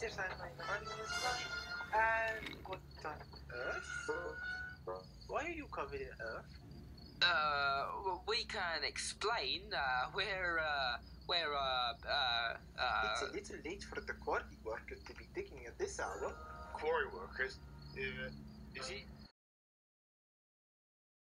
meters and my minister. And what on earth? Why are you covered in earth? Uh, well, we can explain. Uh, we're uh, we're uh, uh, uh, It's a little late for the quarry worker to be digging at this hour. Quarry workers? Uh, is he